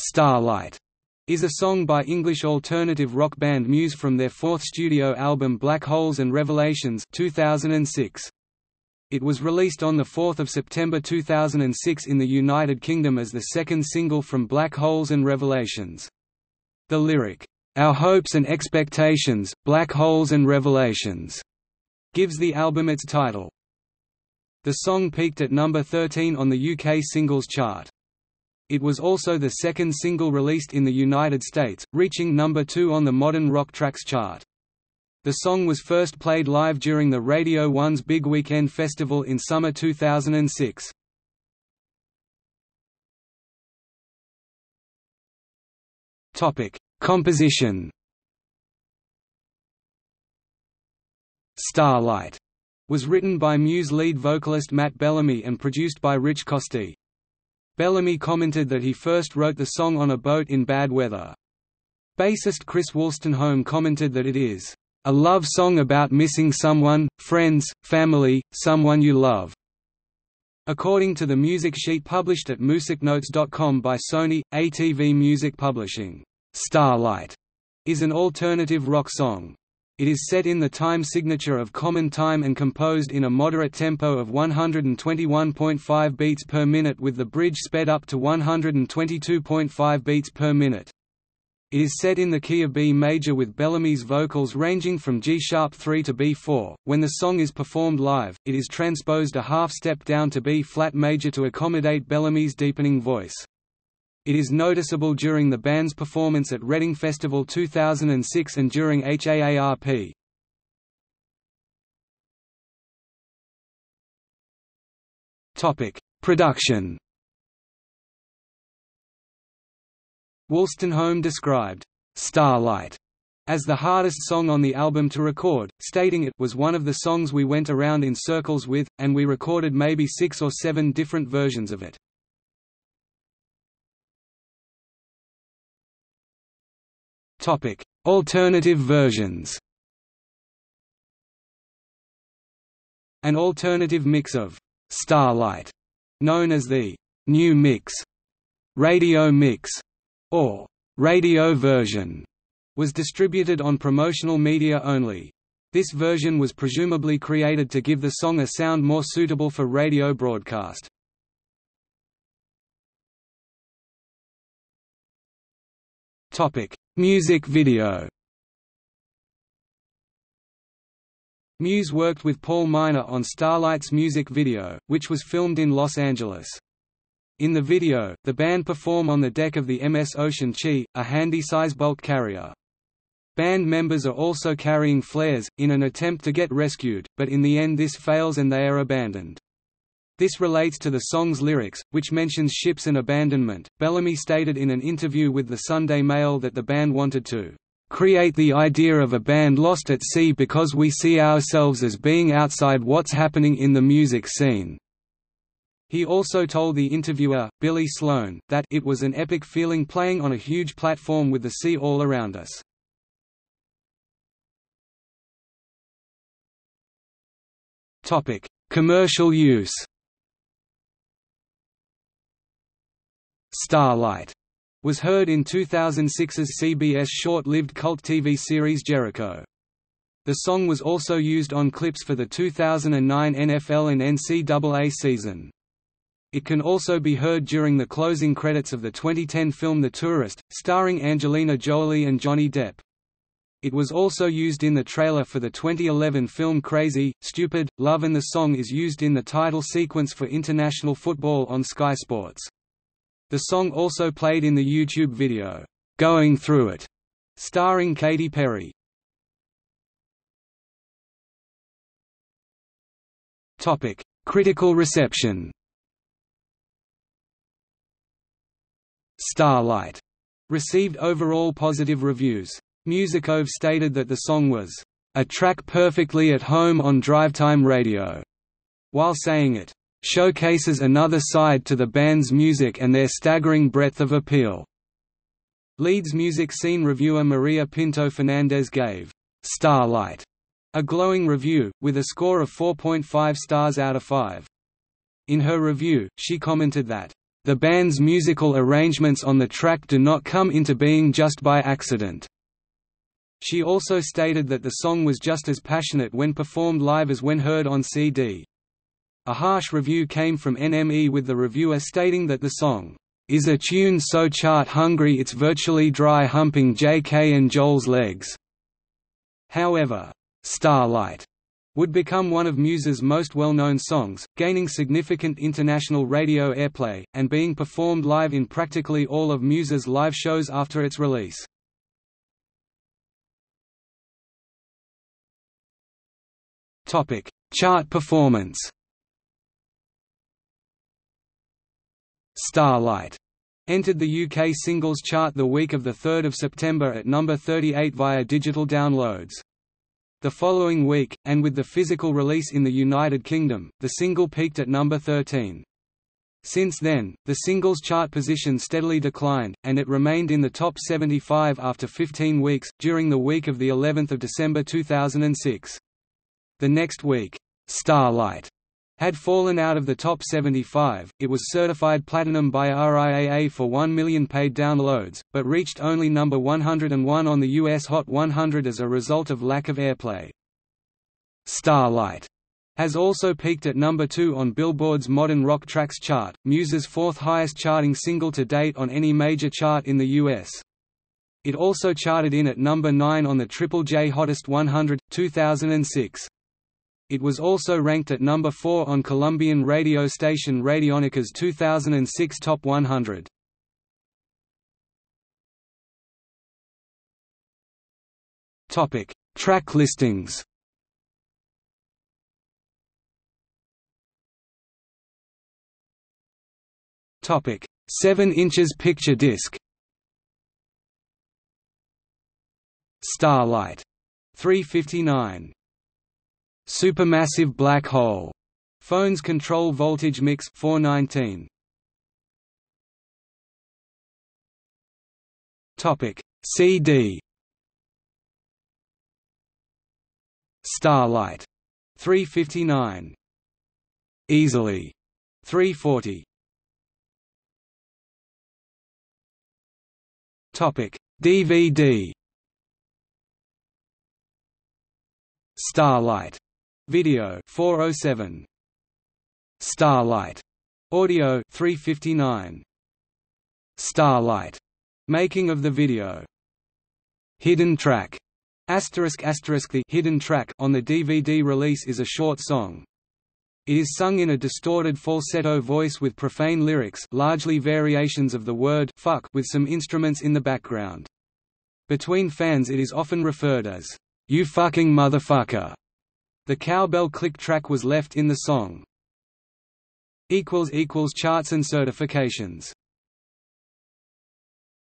Starlight is a song by English alternative rock band Muse from their fourth studio album Black Holes and Revelations 2006. It was released on 4 September 2006 in the United Kingdom as the second single from Black Holes and Revelations. The lyric, "'Our hopes and expectations, black holes and revelations' gives the album its title. The song peaked at number 13 on the UK singles chart. It was also the second single released in the United States, reaching number 2 on the Modern Rock Tracks chart. The song was first played live during the Radio 1's Big Weekend Festival in summer 2006. Topic: Composition. Starlight was written by Muse lead vocalist Matt Bellamy and produced by Rich Costey. Bellamy commented that he first wrote the song on a boat in bad weather. Bassist Chris Wolstenholme commented that it is, "...a love song about missing someone, friends, family, someone you love." According to the music sheet published at musicnotes.com by Sony, ATV Music Publishing, "'Starlight' is an alternative rock song. It is set in the time signature of common time and composed in a moderate tempo of 121.5 beats per minute with the bridge sped up to 122.5 beats per minute. It is set in the key of B major with Bellamy's vocals ranging from G-sharp 3 to B4. When the song is performed live, it is transposed a half step down to B-flat major to accommodate Bellamy's deepening voice. It is noticeable during the band's performance at Reading Festival 2006 and during HAARP. Production. Wolstenholme described Starlight as the hardest song on the album to record, stating it was one of the songs we went around in circles with, and we recorded maybe six or seven different versions of it. Topic: Alternative versions. An alternative mix of Starlight, known as the New Mix, Radio Mix, or Radio Version, was distributed on promotional media only. This version was presumably created to give the song a sound more suitable for radio broadcast. Topic: Music video Muse worked with Paul Miner on Starlight's music video, which was filmed in Los Angeles. In the video, the band perform on the deck of the MS Ocean Chi, a handy-size bulk carrier. Band members are also carrying flares, in an attempt to get rescued, but in the end this fails and they are abandoned. This relates to the song's lyrics, which mentions ships and abandonment. Bellamy stated in an interview with the Sunday Mail that the band wanted to create the idea of a band lost at sea because we see ourselves as being outside what's happening in the music scene. He also told the interviewer, Billy Sloan, that it was an epic feeling playing on a huge platform with the sea all around us. Topic: Commercial use Starlight was heard in 2006's CBS short-lived cult TV series Jericho. The song was also used on clips for the 2009 NFL and NCAA season. It can also be heard during the closing credits of the 2010 film The Tourist, starring Angelina Jolie and Johnny Depp. It was also used in the trailer for the 2011 film Crazy, Stupid, Love and the song is used in the title sequence for international football on Sky Sports. The song also played in the YouTube video, "'Going Through It' starring Katy Perry. Topic: Critical reception Starlight received overall positive reviews. Musicove stated that the song was a track perfectly at home on drivetime radio, while saying it showcases another side to the band's music and their staggering breadth of appeal. Leeds music scene reviewer Maria Pinto Fernandez gave Starlight a glowing review, with a score of 4.5 stars out of 5. In her review, she commented that The band's musical arrangements on the track do not come into being just by accident. She also stated that the song was just as passionate when performed live as when heard on CD. A harsh review came from NME with the reviewer stating that the song is a tune so chart-hungry it's virtually dry humping J.K. and Joel's legs. However, Starlight would become one of Muse's most well-known songs, gaining significant international radio airplay, and being performed live in practically all of Muse's live shows after its release. Chart performance. Starlight entered the UK singles chart the week of 3 September at number 38 via digital downloads. The following week, and with the physical release in the United Kingdom, the single peaked at number 13. Since then, the singles chart position steadily declined, and it remained in the top 75 after 15 weeks, during the week of the 11th of December 2006. The next week, Starlight had fallen out of the top 75, it was certified platinum by RIAA for 1 million paid downloads, but reached only number 101 on the US Hot 100 as a result of lack of airplay. Starlight has also peaked at number 2 on Billboard's Modern Rock Tracks chart, Muse's fourth highest charting single to date on any major chart in the US. It also charted in at number 9 on the Triple J Hottest 100, 2006. It was also ranked at number 4 on Colombian radio station Radionica's 2006 Top 100. Topic: Track listings. Topic: 7 inches picture disc. Starlight 359 Supermassive black hole. Phones control voltage mix 419. Topic. CD Starlight. 359 Easily. 340 Topic. DVD Starlight Video 407 Starlight. Audio 359 Starlight. Making of the video. Hidden track. Asterisk asterisk the hidden track on the DVD release is a short song. It is sung in a distorted falsetto voice with profane lyrics largely variations of the word fuck with some instruments in the background. Between fans it is often referred as, "'You fucking motherfucker' The cowbell click track was left in the song. Charts and certifications